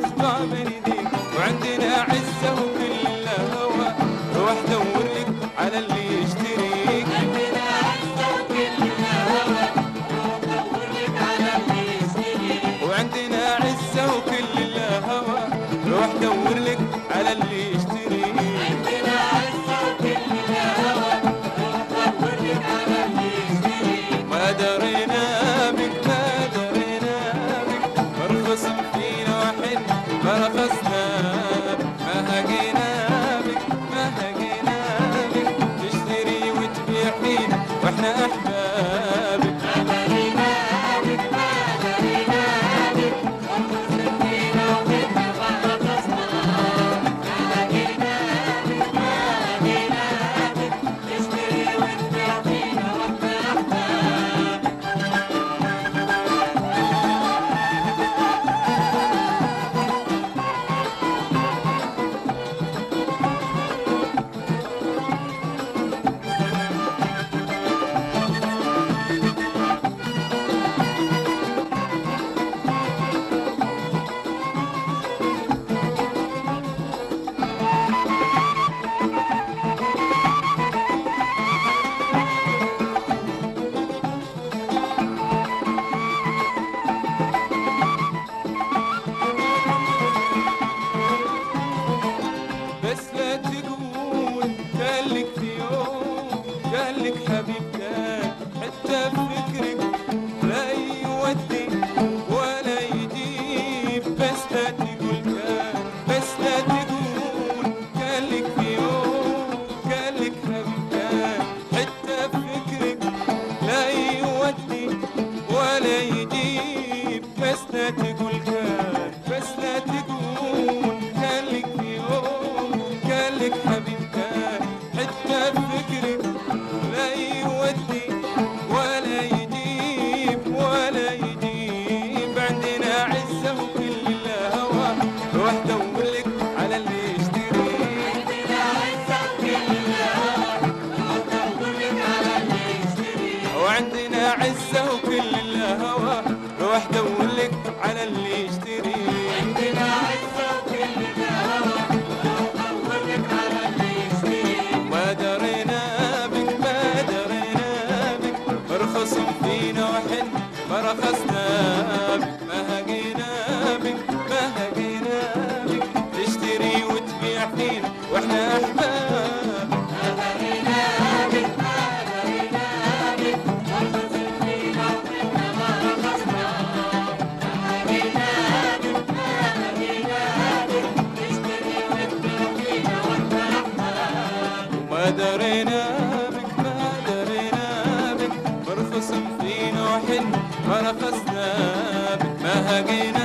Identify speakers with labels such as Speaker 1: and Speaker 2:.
Speaker 1: الأسباب نديم وعندي حتى فكرك لا يودي ولا يجيب. بس لا كان لك يوم كان لك حبيب العزة وكل الهوى. روح دور لك على اللي يشتري.
Speaker 2: عندنا عزة وكل
Speaker 1: الهوى.
Speaker 2: خصم في
Speaker 1: نوح ورخصنا بك ما هجينا